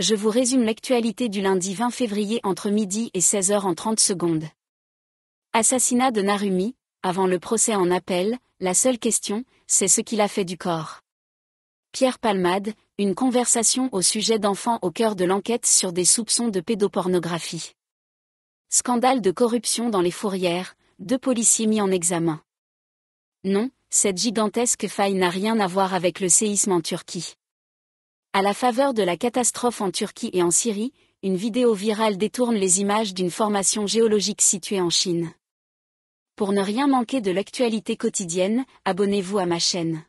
Je vous résume l'actualité du lundi 20 février entre midi et 16h en 30 secondes. Assassinat de Narumi, avant le procès en appel, la seule question, c'est ce qu'il a fait du corps. Pierre Palmade, une conversation au sujet d'enfants au cœur de l'enquête sur des soupçons de pédopornographie. Scandale de corruption dans les fourrières, deux policiers mis en examen. Non, cette gigantesque faille n'a rien à voir avec le séisme en Turquie. À la faveur de la catastrophe en Turquie et en Syrie, une vidéo virale détourne les images d'une formation géologique située en Chine. Pour ne rien manquer de l'actualité quotidienne, abonnez-vous à ma chaîne.